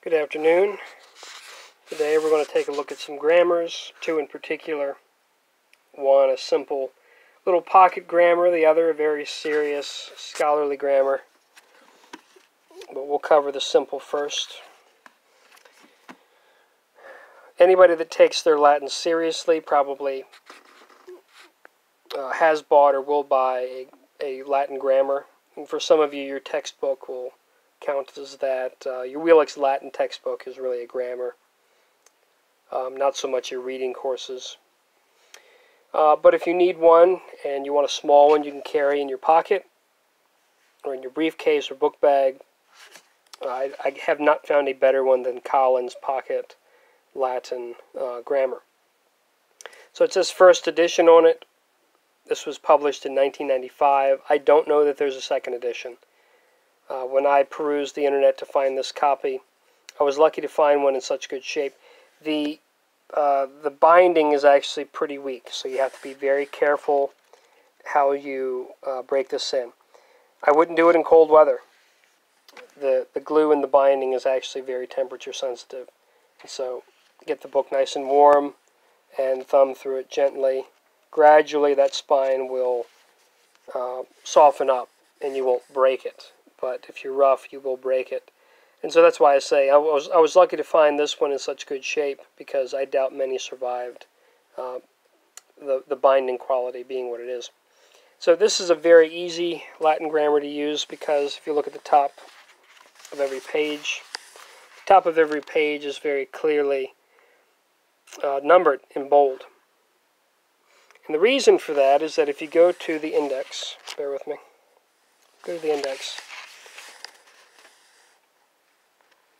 Good afternoon. Today we're going to take a look at some grammars, two in particular. One, a simple little pocket grammar, the other, a very serious scholarly grammar. But we'll cover the simple first. Anybody that takes their Latin seriously probably uh, has bought or will buy a, a Latin grammar. And for some of you, your textbook will count as that. Uh, your Wheelock's Latin textbook is really a grammar, um, not so much your reading courses. Uh, but if you need one and you want a small one you can carry in your pocket or in your briefcase or book bag, I, I have not found a better one than Collins Pocket Latin uh, Grammar. So it says first edition on it. This was published in 1995. I don't know that there's a second edition. Uh, when I perused the internet to find this copy, I was lucky to find one in such good shape. The uh, the binding is actually pretty weak, so you have to be very careful how you uh, break this in. I wouldn't do it in cold weather. The the glue in the binding is actually very temperature sensitive, so get the book nice and warm and thumb through it gently gradually that spine will uh, soften up and you won't break it. But if you're rough, you will break it. And so that's why I say I was, I was lucky to find this one in such good shape because I doubt many survived uh, the, the binding quality being what it is. So this is a very easy Latin grammar to use because if you look at the top of every page, the top of every page is very clearly uh, numbered in bold. And the reason for that is that if you go to the index, bear with me, go to the index,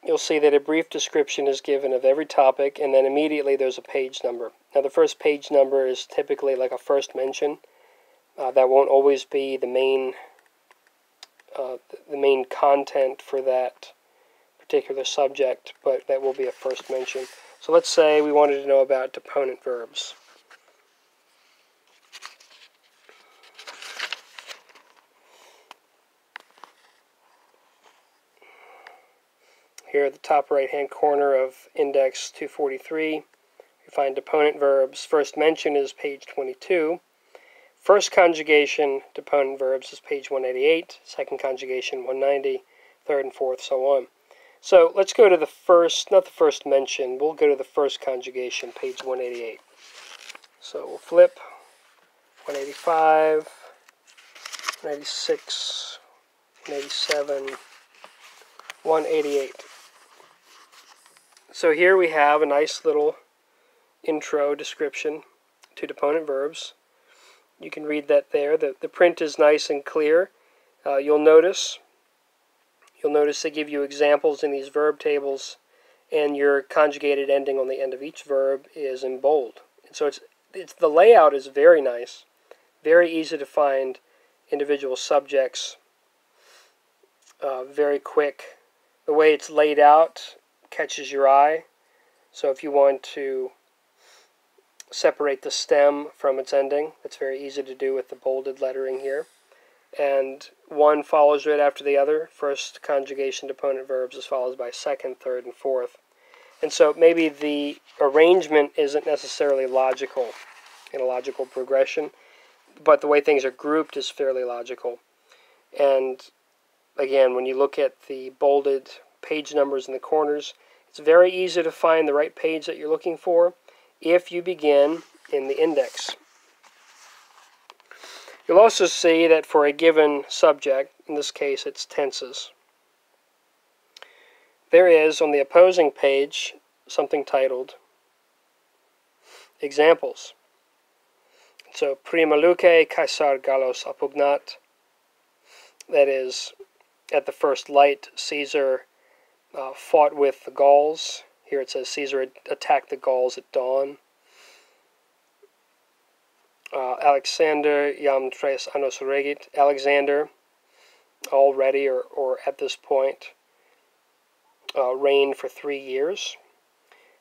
you'll see that a brief description is given of every topic, and then immediately there's a page number. Now, the first page number is typically like a first mention. Uh, that won't always be the main, uh, the main content for that particular subject, but that will be a first mention. So let's say we wanted to know about deponent verbs. Here at the top right hand corner of index 243, you find deponent verbs. First mention is page 22. First conjugation, deponent verbs, is page 188. Second conjugation, 190. Third and fourth, so on. So let's go to the first, not the first mention, we'll go to the first conjugation, page 188. So we'll flip 185, 186, 187, 188. So here we have a nice little intro description to deponent verbs. You can read that there. The, the print is nice and clear. Uh, you'll notice you'll notice they give you examples in these verb tables and your conjugated ending on the end of each verb is in bold. And so it's, it's the layout is very nice, very easy to find individual subjects, uh, very quick. The way it's laid out catches your eye. So if you want to separate the stem from its ending, it's very easy to do with the bolded lettering here. And one follows right after the other. First conjugation deponent verbs is followed by second, third, and fourth. And so maybe the arrangement isn't necessarily logical in a logical progression, but the way things are grouped is fairly logical. And again, when you look at the bolded page numbers in the corners. It's very easy to find the right page that you're looking for if you begin in the index. You'll also see that for a given subject, in this case it's tenses, there is on the opposing page something titled Examples. So, prima luce Caesar Gallus appugnat, that is, at the first light, Caesar uh, fought with the Gauls. Here it says Caesar attacked the Gauls at dawn. Uh, Alexander jam tres regit. Alexander, already or, or at this point, uh, reigned for three years.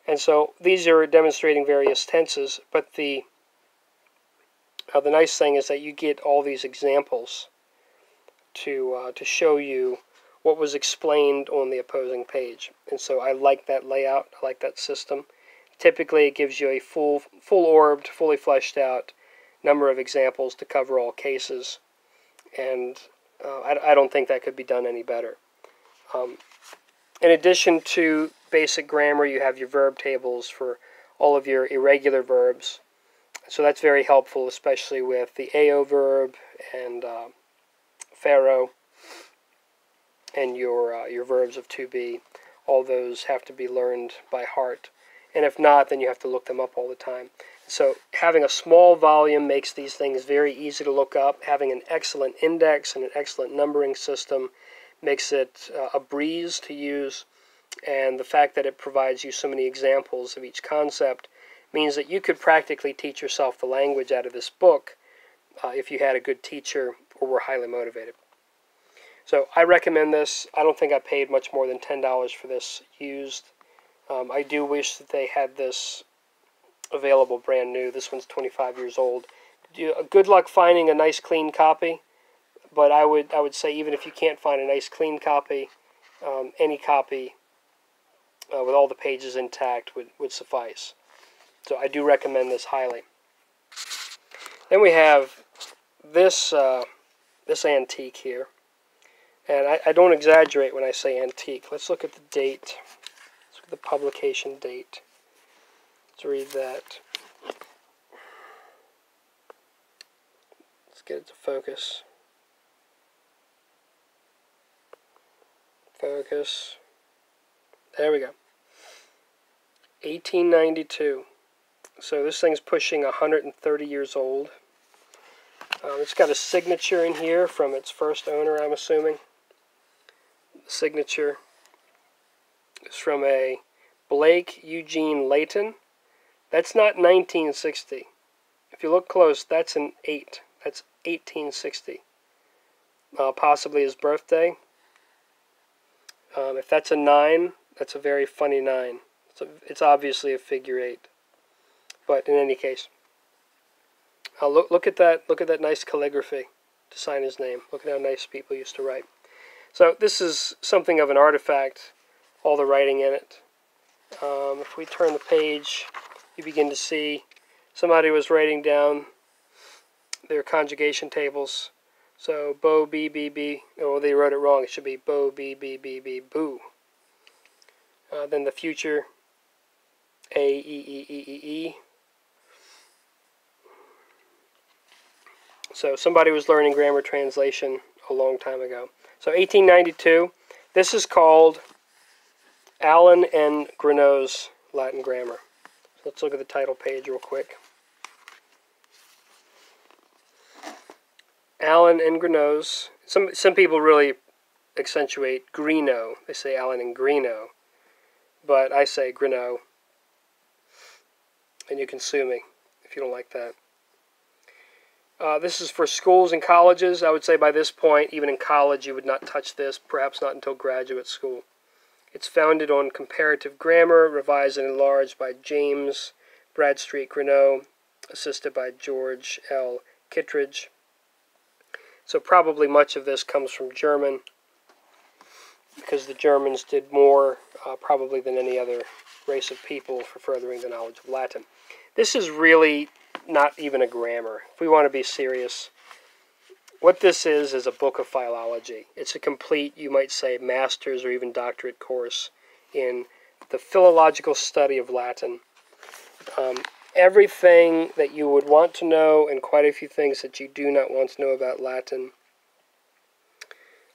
And so these are demonstrating various tenses, but the uh, the nice thing is that you get all these examples to uh, to show you what was explained on the opposing page. And so I like that layout, I like that system. Typically, it gives you a full, full orbed, fully fleshed out number of examples to cover all cases. And uh, I, I, don't think that could be done any better. Um, in addition to basic grammar, you have your verb tables for all of your irregular verbs. So that's very helpful, especially with the AO verb and uh, fero and your uh, your verbs of to be. All those have to be learned by heart, and if not, then you have to look them up all the time. So having a small volume makes these things very easy to look up. Having an excellent index and an excellent numbering system makes it uh, a breeze to use, and the fact that it provides you so many examples of each concept means that you could practically teach yourself the language out of this book uh, if you had a good teacher or were highly motivated. So I recommend this. I don't think I paid much more than $10 for this used. Um, I do wish that they had this available brand new. This one's 25 years old. Good luck finding a nice clean copy, but I would I would say even if you can't find a nice clean copy, um, any copy uh, with all the pages intact would, would suffice. So I do recommend this highly. Then we have this uh, this antique here. And I, I don't exaggerate when I say antique. Let's look at the date. Let's look at the publication date. Let's read that. Let's get it to focus. Focus. There we go. 1892. So this thing's pushing 130 years old. Um, it's got a signature in here from its first owner, I'm assuming. Signature is from a Blake Eugene Layton. That's not 1960. If you look close, that's an 8. That's 1860. Uh, possibly his birthday. Um, if that's a 9, that's a very funny 9. It's, a, it's obviously a figure 8. But in any case, uh, look look at that look at that nice calligraphy to sign his name. Look at how nice people used to write. So this is something of an artifact. All the writing in it. Um, if we turn the page, you begin to see somebody was writing down their conjugation tables. So bo b b b. Oh, they wrote it wrong. It should be bo b b b b boo. Uh, then the future a e e e e e So somebody was learning grammar translation a long time ago. So 1892. This is called Allen and Greenough's Latin Grammar. So let's look at the title page real quick. Allen and Greenough's. Some some people really accentuate Greenough. They say Allen and Greenough, but I say Greenough. And you can sue me if you don't like that. Uh, this is for schools and colleges. I would say by this point, even in college, you would not touch this, perhaps not until graduate school. It's founded on comparative grammar, revised and enlarged by James Bradstreet Greenough, assisted by George L. Kittredge. So probably much of this comes from German, because the Germans did more uh, probably than any other race of people for furthering the knowledge of Latin. This is really not even a grammar. If we want to be serious, what this is is a book of philology. It's a complete, you might say, master's or even doctorate course in the philological study of Latin. Um, everything that you would want to know and quite a few things that you do not want to know about Latin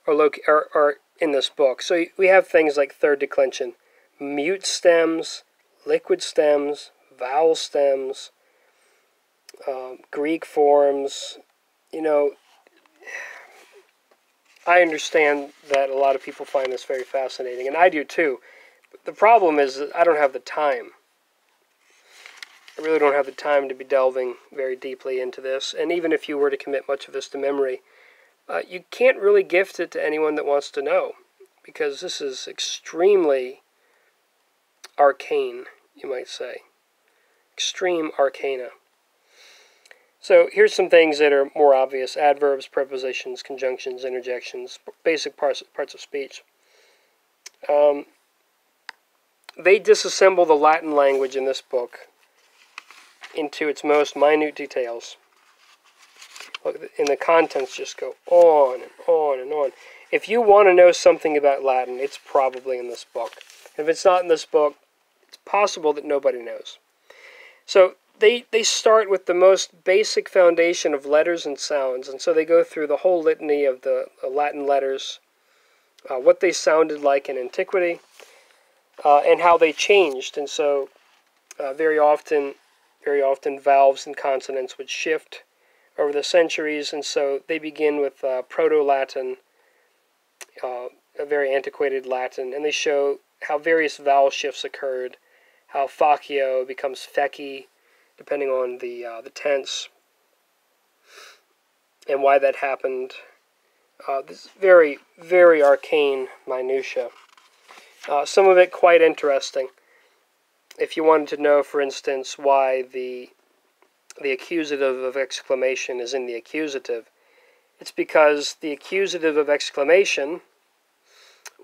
are, are, are in this book. So we have things like third declension, mute stems, liquid stems, vowel stems, um, Greek forms. You know, I understand that a lot of people find this very fascinating, and I do too. But the problem is that I don't have the time. I really don't have the time to be delving very deeply into this. And even if you were to commit much of this to memory, uh, you can't really gift it to anyone that wants to know, because this is extremely arcane, you might say. Extreme arcana. So here's some things that are more obvious: adverbs, prepositions, conjunctions, interjections, basic parts parts of speech. Um, they disassemble the Latin language in this book into its most minute details. Look, And the contents just go on and on and on. If you want to know something about Latin, it's probably in this book. If it's not in this book, it's possible that nobody knows. So they, they start with the most basic foundation of letters and sounds, and so they go through the whole litany of the, Latin letters, uh, what they sounded like in antiquity, uh, and how they changed. And so, uh, very often, very often, vowels and consonants would shift over the centuries, and so they begin with uh, Proto-Latin, uh, a very antiquated Latin, and they show how various vowel shifts occurred, how facio becomes feci, depending on the uh, the tense, and why that happened. Uh, this is very very arcane minutia. Uh, some of it quite interesting. If you wanted to know, for instance, why the the accusative of exclamation is in the accusative, it's because the accusative of exclamation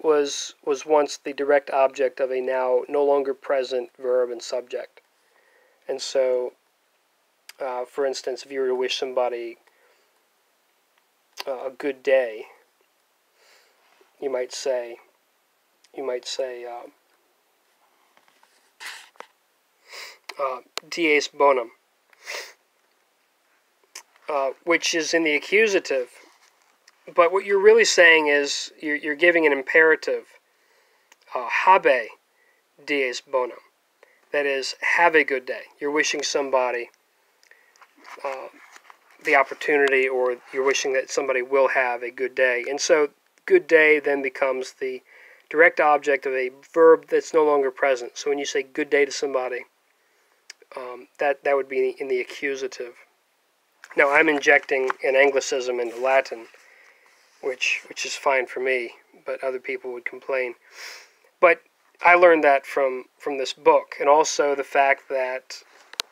was was once the direct object of a now no longer present verb and subject. And so, uh, for instance, if you were to wish somebody uh, a good day, you might say, you might say, uh, uh, dies bonum, uh, which is in the accusative. But what you're really saying is you're, you're giving an imperative, uh, habe dies bonum. That is, have a good day. You're wishing somebody uh, the opportunity, or you're wishing that somebody will have a good day. And so, good day then becomes the direct object of a verb that's no longer present. So when you say good day to somebody, um, that, that would be in the accusative. Now, I'm injecting an anglicism into Latin, which, which is fine for me, but other people would complain. But I learned that from, from this book, and also the fact that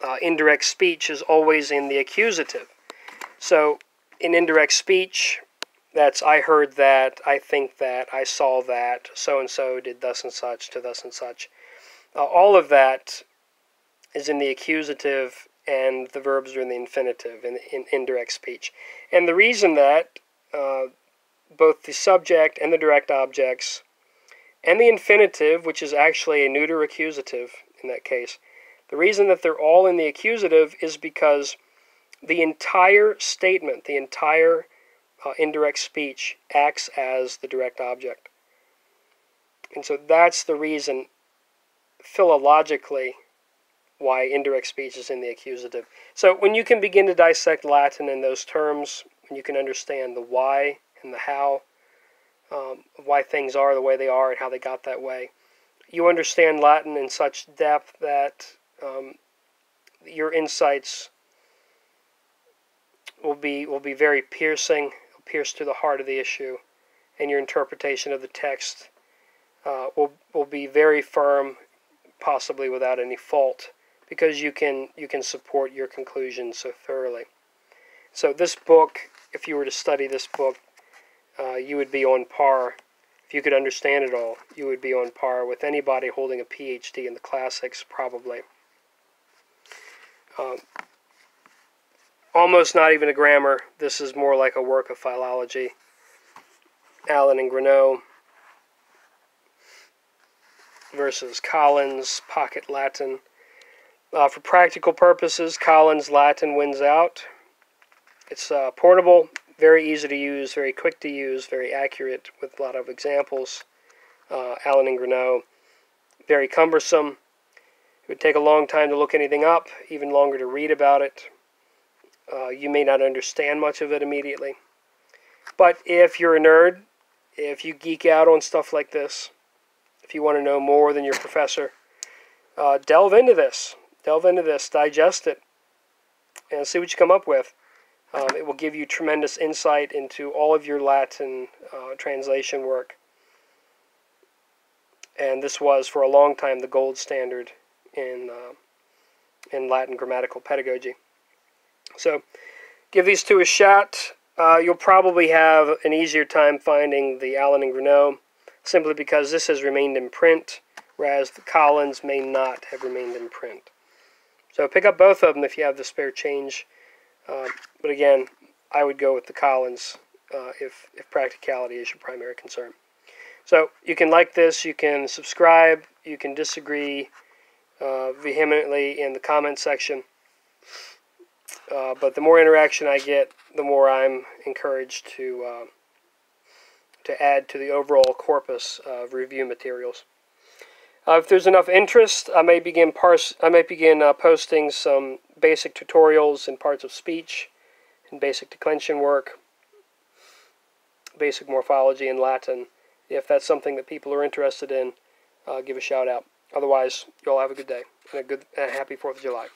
uh, indirect speech is always in the accusative. So, in indirect speech, that's I heard that, I think that, I saw that, so and so did thus and such to thus and such. Uh, all of that is in the accusative, and the verbs are in the infinitive in, in indirect speech. And the reason that uh, both the subject and the direct objects and the infinitive, which is actually a neuter accusative in that case. The reason that they're all in the accusative is because the entire statement, the entire uh, indirect speech, acts as the direct object. And so that's the reason, philologically, why indirect speech is in the accusative. So when you can begin to dissect Latin in those terms, when you can understand the why and the how, um, why things are the way they are and how they got that way. You understand Latin in such depth that um, your insights will be will be very piercing, pierce to the heart of the issue, and your interpretation of the text uh, will will be very firm, possibly without any fault, because you can you can support your conclusion so thoroughly. So this book, if you were to study this book, uh, you would be on par. If you could understand it all, you would be on par with anybody holding a PhD in the classics, probably. Um, almost not even a grammar. This is more like a work of philology. Allen and Greenough versus Collins, Pocket Latin. Uh, for practical purposes, Collins Latin wins out. It's uh, portable, very easy to use, very quick to use, very accurate with a lot of examples. Uh, Allen and Greenough, very cumbersome. It would take a long time to look anything up, even longer to read about it. Uh, you may not understand much of it immediately. But if you're a nerd, if you geek out on stuff like this, if you want to know more than your professor, uh, delve into this. Delve into this, digest it, and see what you come up with. Um, it will give you tremendous insight into all of your Latin uh, translation work. And this was, for a long time, the gold standard in, uh, in Latin grammatical pedagogy. So give these two a shot. Uh, you'll probably have an easier time finding the Allen and Greenough simply because this has remained in print, whereas the Collins may not have remained in print. So pick up both of them if you have the spare change. Uh, but again, I would go with the Collins uh, if, if practicality is your primary concern. So you can like this, you can subscribe, you can disagree uh, vehemently in the comment section. Uh, but the more interaction I get, the more I'm encouraged to uh, to add to the overall corpus of review materials. Uh, if there's enough interest, I may begin parse. I may begin uh, posting some basic tutorials in parts of speech, and basic declension work, basic morphology in Latin. If that's something that people are interested in, uh, give a shout out. Otherwise, you all have a good day and a good, and a happy Fourth of July.